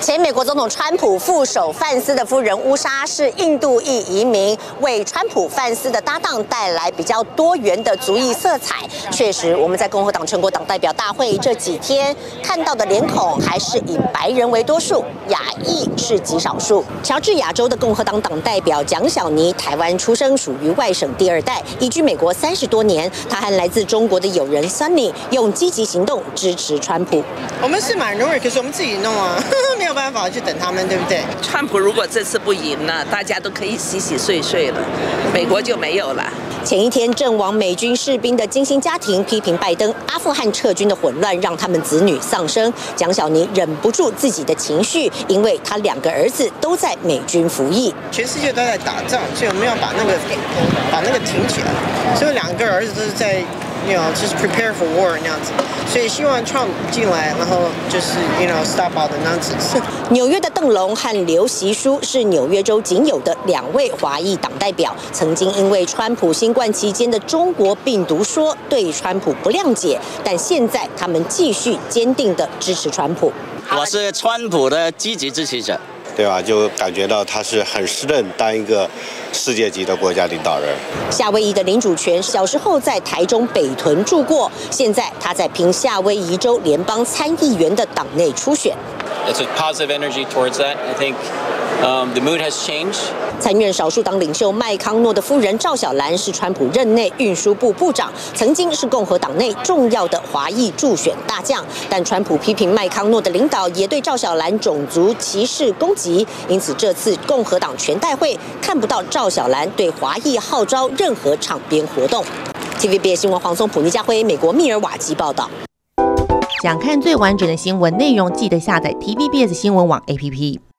前美国总统川普副手范斯的夫人乌莎是印度裔移民，为川普范斯的搭档带来比较多元的族裔色彩。确实，我们在共和党全国党代表大会这几天看到的脸孔还是以白人为多数，亚裔是极少数。乔治亚州的共和党党代表蒋小妮，台湾出生，属于外省第二代，移居美国三十多年。他和来自中国的友人 Sunny 用积极行动支持川普。我们是蛮容易，可是我们自己弄啊，没有办法去等他们，对不对？川普如果这次不赢了，大家都可以洗洗睡睡了，美国就没有了。前一天阵亡美军士兵的金星家庭批评拜登，阿富汗撤军的混乱让他们子女丧生。蒋小宁忍不住自己的情绪，因为他两个儿子都在美军服役。全世界都在打仗，所以我们要把那个把那个停起来。所以两个儿子都是在。You know just prepare for war 那样子，所以希望 Trump 进来，然后就是 you know stop all 的那样子。纽约的邓龙和刘习书是纽约州仅有的两位华裔党代表，曾经因为川普新冠期间的中国病毒说对川普不谅解，但现在他们继续坚定的支持川普。我是川普的积极支持者。对吧？就感觉到他是很适任当一个世界级的国家领导人。夏威夷的林主权小时候在台中北屯住过，现在他在凭夏威夷州联邦参议员的党内初选。It's a positive energy towards that. I think um, the mood has changed. 参院少数党领袖麦康诺的夫人赵小兰是川普任内运输部部长，曾经是共和党内重要的华裔助选大将。但川普批评麦康诺的领导也对赵小兰种族歧视攻击，因此这次共和党全代会看不到赵小兰对华裔号召任何场边活动。TVB 新闻黄松普尼家辉美国密尔瓦基报道。想看最完整的新闻内容，记得下载 TVBS 新闻网 APP。